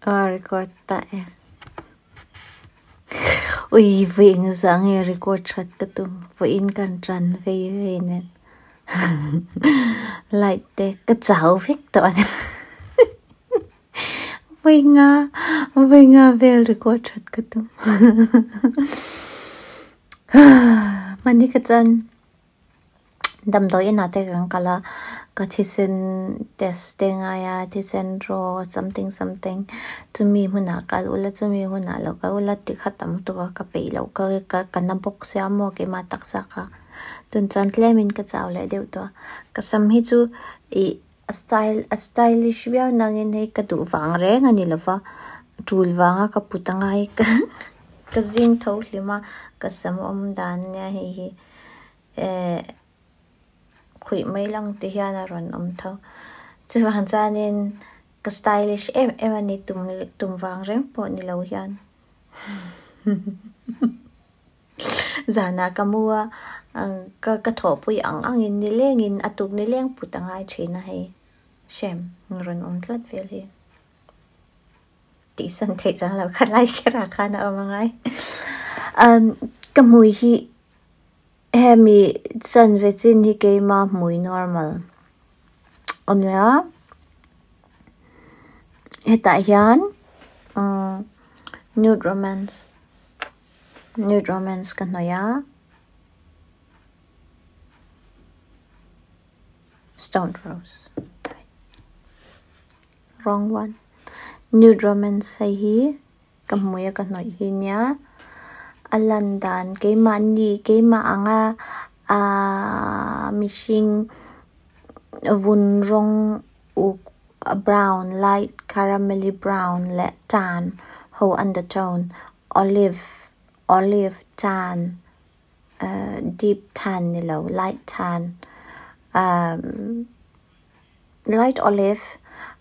à record eh. tại ui viện sáng ngày record chặt cái tụm viện cần trần về về nên. Lại thế cái cháu viết tọt Vinh à, Vinh à, về record chặt cái tụm mà đi cái chân đầm tối nó thế gần cả là ka tisen testing aya tisen ro something something to me huna ka ula to me huna lo ka ula ti khatam to ka ka pe lo ka ka kana box ya mo ke ma tak sa ka tun chan tlemin ka chaw le deu to ka sam hi chu i style a stylish bia nang in he ka du wang re ngani lawa tul wanga ka putanga i ka ka zing thau lima ka sam om dan nya hi hi eh khui mai lang te hian a ron om tho chuan chanin ka stylish em em ani tum tum wang reng po ni lo hian zana kamua ka ka tho pui ang ang in ni leng in atuk ni leng putangai thina hei shem ron om tlat vel hi ti san lại chang lo khalai khara khana amangai um kamui hi hemi chan ve chin hi ke ma mui normal. Omya heta hian uh, nude romance. Nude romance kan này stone rose. Wrong one. Nude romance sai hi kamuya kan hi nya alandan ke mani ke ma anga a mishing vun rong u à, brown light caramelly brown le tan ho undertone olive olive tan uh, à, deep tan ni lo light tan um, à, light olive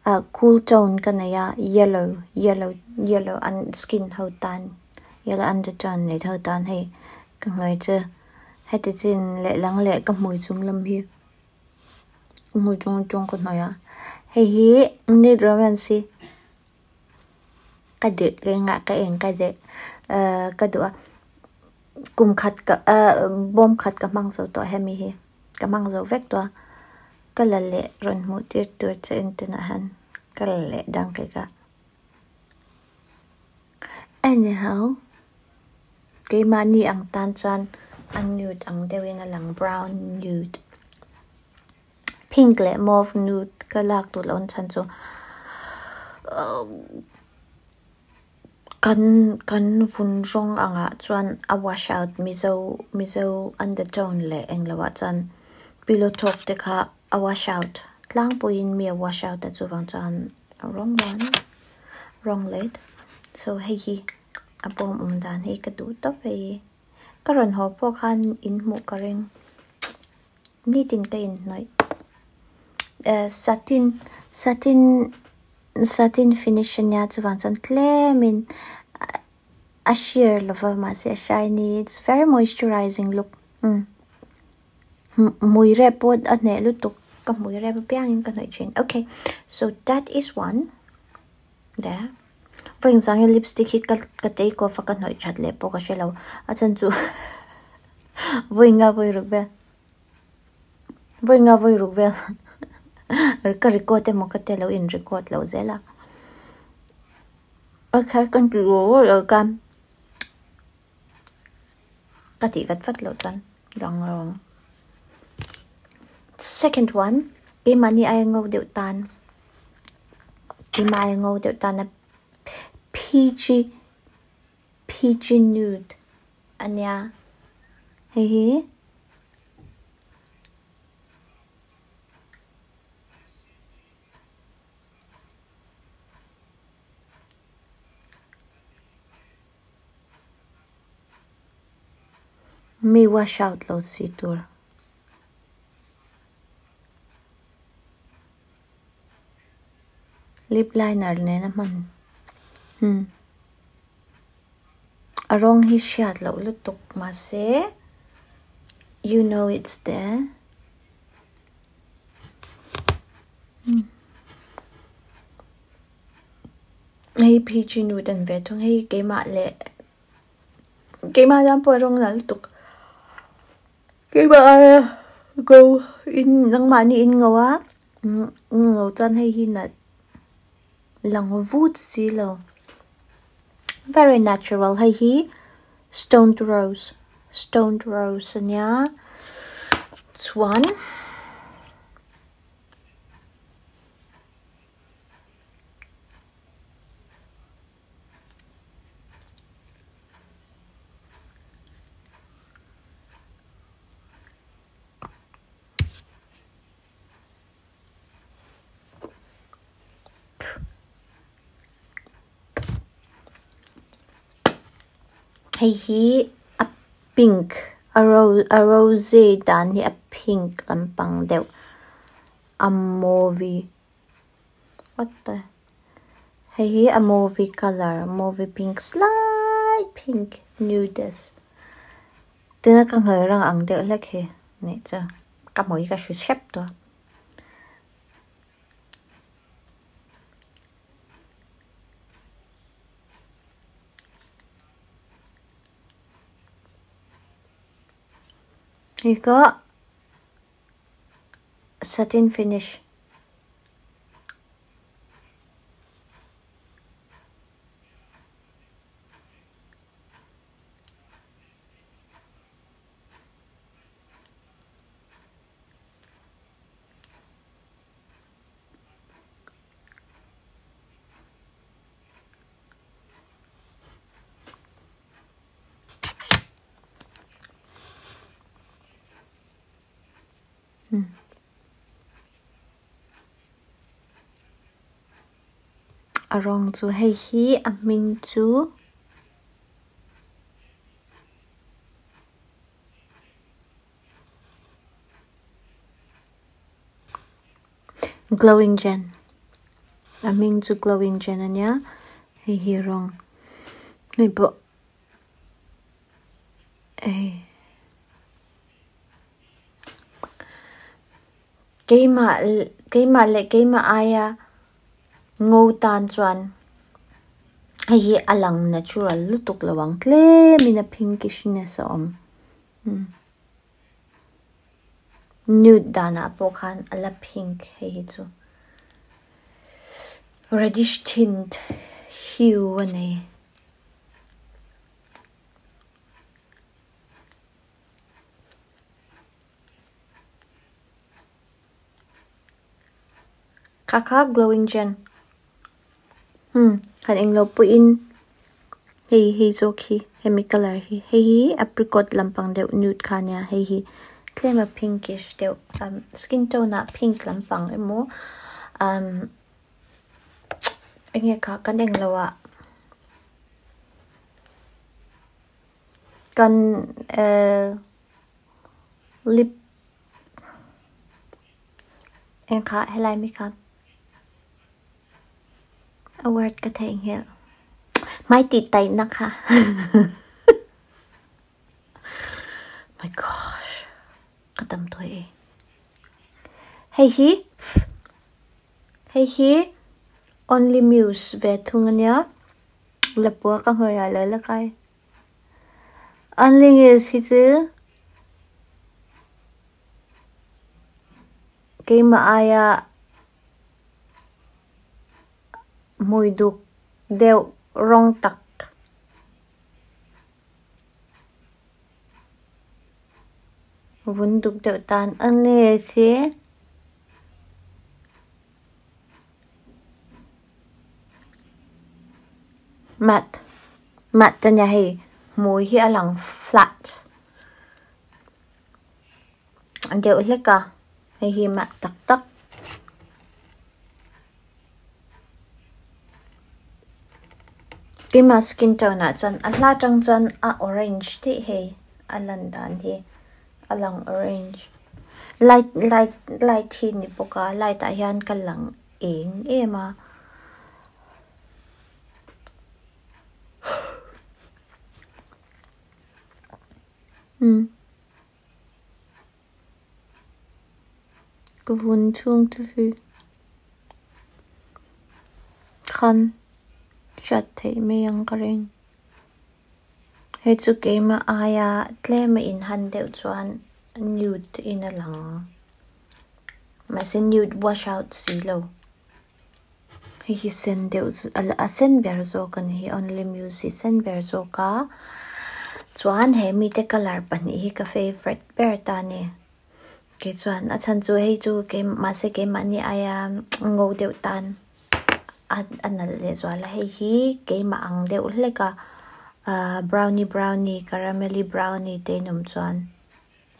uh, cool tone kanaya yellow yellow yellow and skin ho tan là ăn cho tròn để thơ toàn hay ka ngai che hay te chin lệ lắng le cầm mùi chung lam hi mùi chung chung ko na ya hei hi ni romance cái de cái ngã cái em cái de ờ, cái do kum khát ka ờ, bom khát cả mang dầu tỏ hay mi hi cả mang dầu vét tỏ cái là lệ rồi mu tiết tuổi trên internet han cái là lệ đang cái cả. Anyhow cái mani ang tan chan ang nude ang dewin lang brown nude pink le mauve nude ka lak tu lon chan chu kan kan vun rong anga chuan a wash out mizo mizo undertone le englawa chan pillow talk te kha a wash out tlang poin mi a wash out ta chu wang chan wrong one wrong late so hey hi apom um dan he ka du to pe karon ho po khan in mu kareng ni tin ka in noi satin satin satin finish nya chu wan chan tlemin a sheer lova ma se shiny it's very moisturizing look mm. mui re pod a ne lu tuk ka mui re pa piang ka noi chin okay so that is one there Vâng cái lipstick khi cái cắt tay của phải cắt nói chặt lệ bao cái xe lâu à chân chú vui nga vui rục về vui nga vui rục về cái record em một cái lâu in record lâu dễ là ok con chú ở cam cái gì vật vật lâu chân lòng lòng second one. Cái mà ni ai ngô điều tan. Cái mà PG PG nude. 아니야 헤헤 me wash out lo si tur lip liner ne naman Hmm. Arong hi shiat lo lutuk ma se. You know it's there. Hmm. Hey pichi nu dan ve thong hey ke ma le ke ma jam po rong nal tuk ke ma uh, go in nang ma ni in ngawa hmm, ngau chan hey hi na lang vut si lo very natural. Hey, he stoned rose, stoned rose, and yeah, it's one. Hei a pink a rose a rose dan hi a pink lampang deuh. A mauve what the? Hei hi a mauve color mauve pink slight pink nudes. Tuna ka ngai rang ang deuh hlek hi. Ne cha ka moi ka shu shep to You got satin finish. Ừ. À, hmm. rong chu hei hi a min chu glowing gen. A min chu glowing gen ania hei hi rong nei bo ei keima keima le keima aya ngo tan chuan. Hi alang natural lutuk lawang tle mina pinkish ne sa om. Hmm. Nude dana pokhan ala pink hei chu. Reddish tint hue ne. Kaka glowing gen. Hmm, kan ing lo pu in hei hei zo khi hemi color hi hei hi apricot lampang deu nude kanya hei hi claim a pinkish deu um, skin tone na pink lampang emo um nghe ka kan ing lo a kan uh, lip เอาวัดกระแทงเฮลไม่ติดใจนะคะ my gosh กระทำตัวเองเฮ้ยฮีเฮ้ยฮี only muse เวทุงเนี้ยละปัวก็เหยเลยละไก only is ฮิต game ายา mùi đục đều rong tặc vốn đục đều tan ân lê thế mặt mặt tên nhà hì mùi hi lòng flat. Anh đều hết cả hay hi mặt tặc tặc Kima skin tone na chan a à, hla tang chan a à, orange ti he a à, lan dan hi a lang orange light light light hi ni poka light a hian ka lang eng ema hmm zu viel. Kann fu. thấy mấy thei me yang karing he chu ke ma aya tle ma in han deuh chuan nude in a lang ma sen nude wash out si lo hi hi sen deuh a sen ber zo kan hi only music sen ber zo ka chuan he mi te color pan hi ka favorite ber ta ne ke chuan a chan chu hei chu ke ma se ke ma ni aya ngo deuh tan anal le zwala hei hi ke ma ang deuh hle ka brownie brownie, caramelly brownie te num chuan.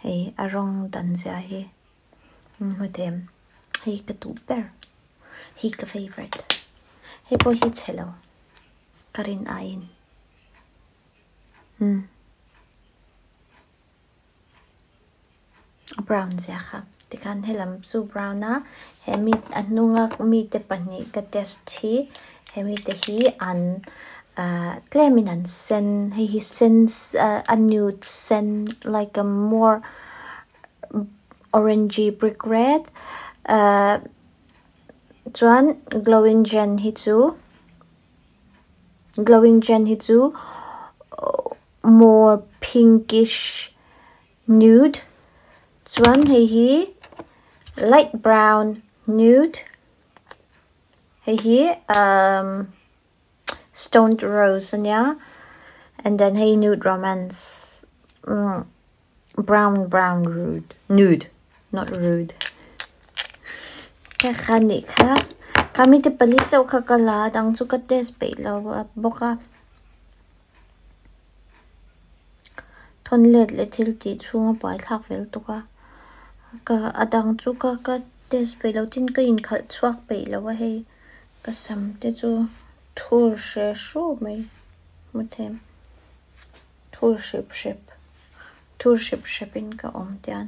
Hei à, rong dan zia hi ừ, mutem hei ka tu ber hi ka favorite. Hei po hi chelo karin ain. Hmm brown zia kha ti kan helam brown hemi anunga mi te ka test hi hemi te hi an sen hi hi sen a nude sen like a more orangey brick red uh, chuan glowing gen hi chu glowing gen hi chu more pinkish nude chuan light brown, nude. Here, um, stoned rose and yeah, and then hey nude romance, mm, brown brown rude nude, not rude. Kakani ka, kami te palita o kakala dang sukat des pelo boka. Ton led le tilti chunga bai thak vel tuka. Ka ka adang chu ka ka test pe lo tin ka in khal chuak pe lo wa hei ka sam te chu thur she shu mai mu them thur ship ship thur ship shipin ka om tian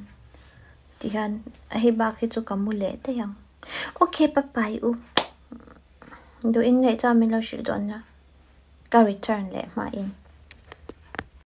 tihan a hi ba khi chu ka mu le te yang okay bye bye u do in le cha min lo shil don na ka return le ma in